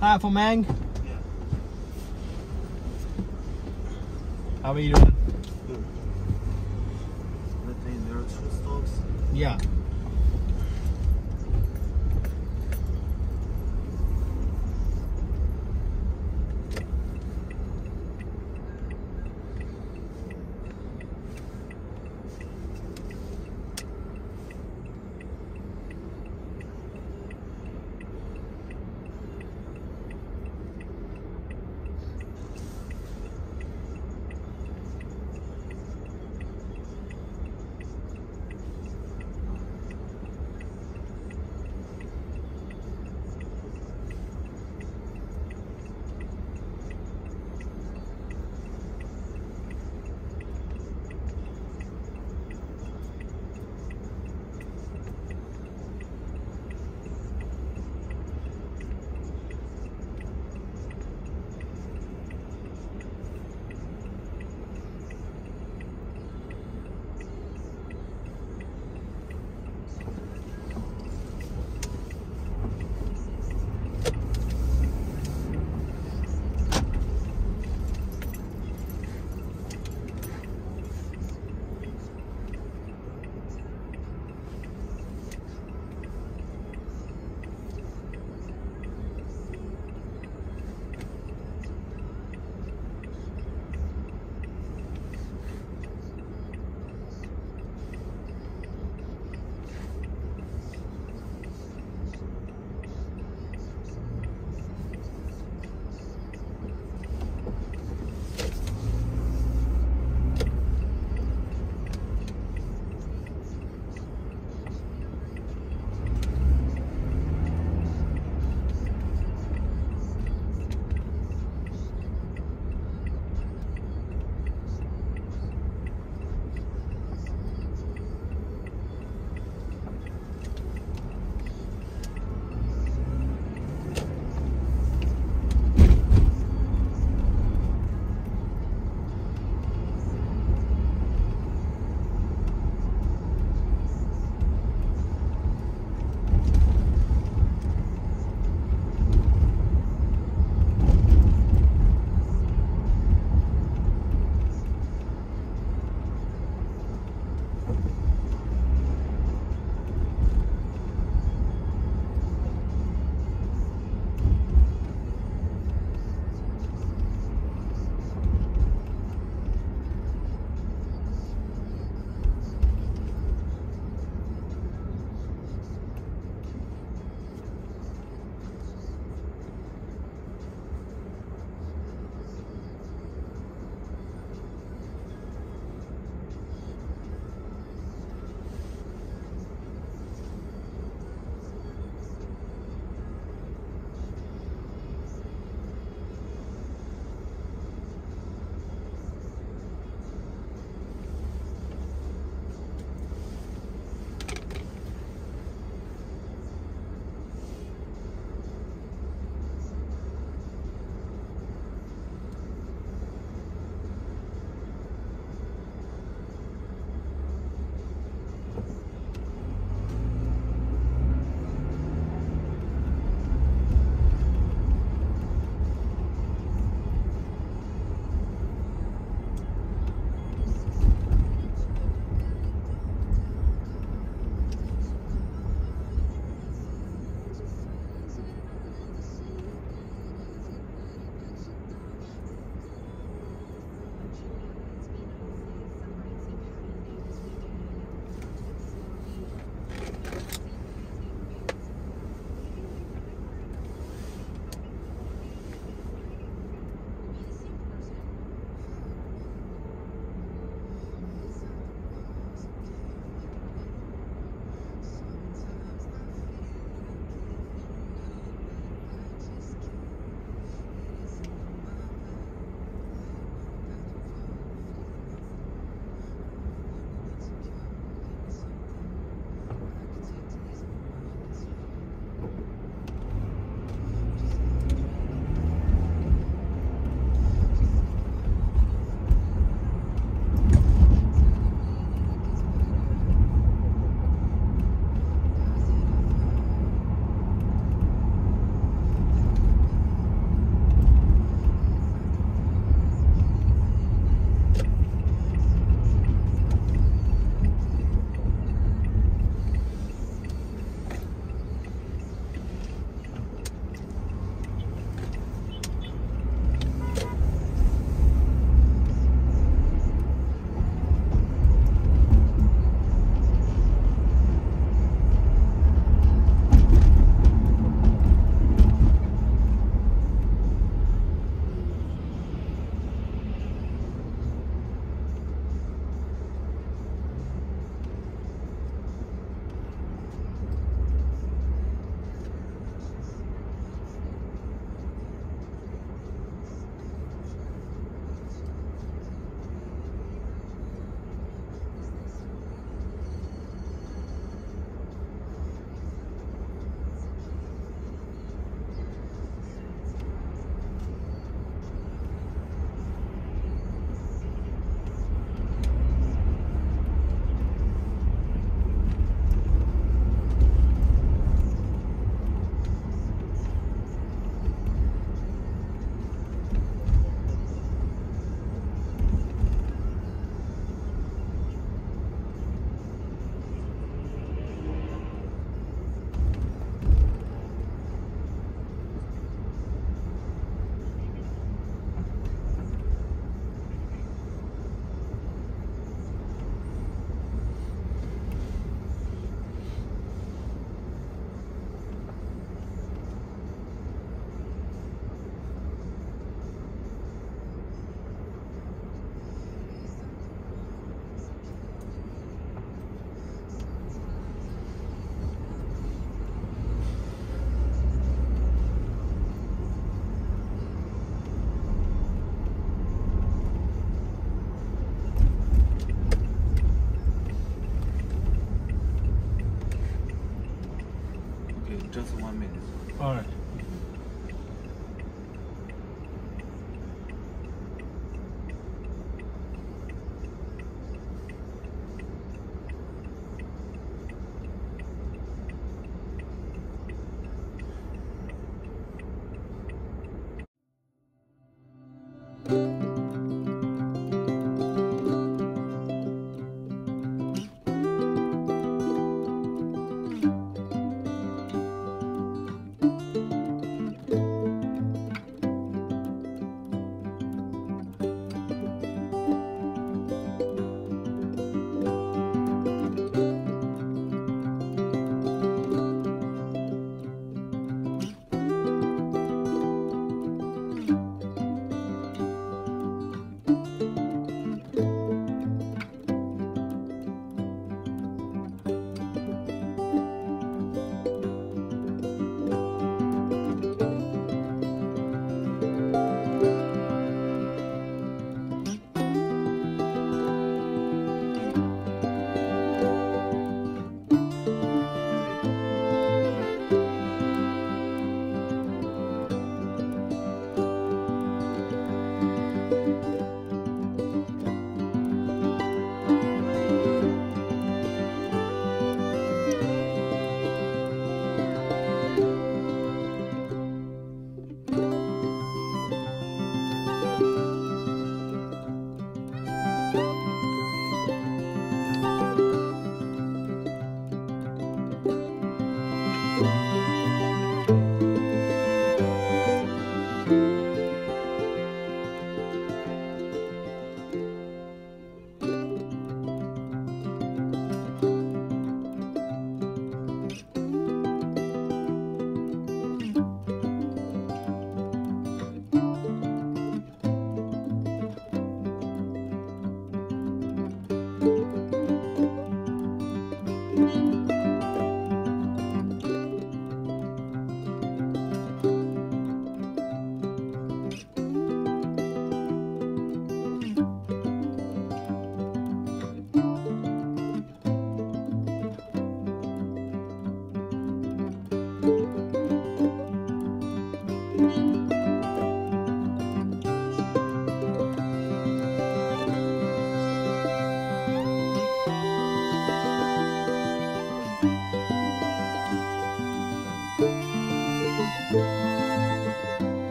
Hi, Mang. Yeah. How are you doing?